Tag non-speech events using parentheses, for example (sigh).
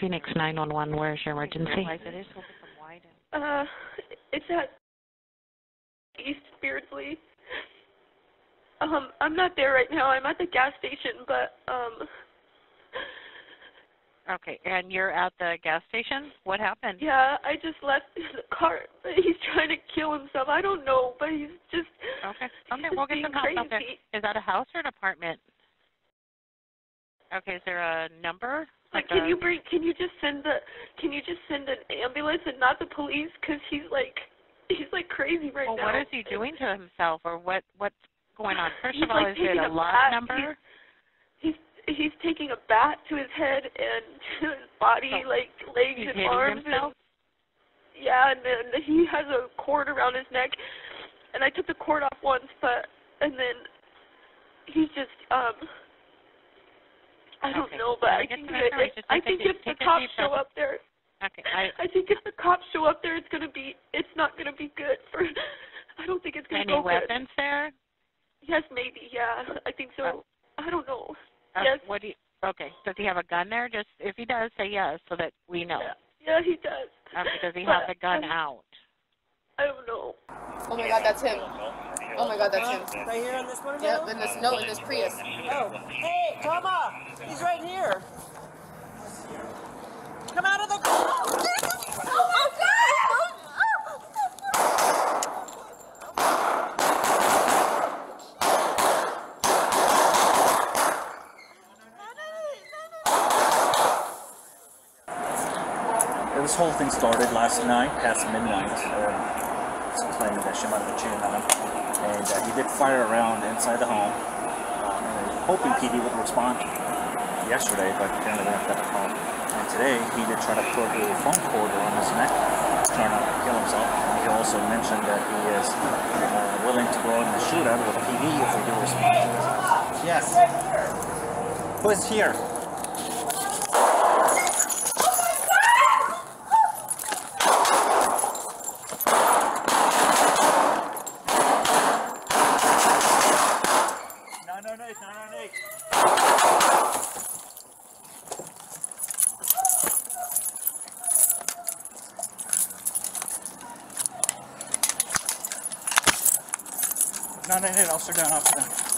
Phoenix 911, where's your emergency? It is open from Wyden. Uh, it's at East Beardsley. Um, I'm not there right now. I'm at the gas station, but um, Okay, and you're at the gas station? What happened? yeah, I just left (laughs) the car. He's trying to kill himself. I don't know, but he's just. Okay. Okay, just we'll get some help out there. Is that a house or an apartment? Okay, is there a number? Like, can you bring? Can you just send the? Can you just send an ambulance and not the police? Cause he's like, he's like crazy right Well, now. what is he doing to himself, or what? What's going on? First He's of all, like is it a a lot bath. number? He's he's taking a bat to his head and (laughs) to his body, So, like legs He's and arms. himself. And, yeah, and then he has a cord around his neck, and I took the cord off once, but and then he's just um. I don't Okay. know, but Gotta I think that information. if, I think if the cops show up there, Okay, I, I think if the cops show up there, it's gonna be it's not gonna be good for. (laughs) I don't think it's gonna any go good. weapons there? Yes, maybe. Yeah, I think so. I don't know. Uh, Yes. What do you? Okay, does he have a gun there? Just if he does, say yes, so that we know. Yeah, yeah, he does. Okay, does he (laughs) But, have the gun um, out? I don't know. Oh my god, that's him. Oh my god, that's him. Right here on this one? Yep, in this no, in this Prius. Oh, hey, come up. He's right here. Come out of the. car! This whole thing started last night, past midnight. Um, Claiming that she might have cheated on him. And uh, he did fire around inside the home. Um, and they were hoping PD would respond yesterday, but apparently they get a call. And today, he did try to put a phone cord around his neck, trying to kill himself. And he also mentioned that he is uh, willing to go in the shootout with PD if they do respond Yes. Who is here? No, no, no, no, no, no. No, no, no, I'll sit down, I'll sit down.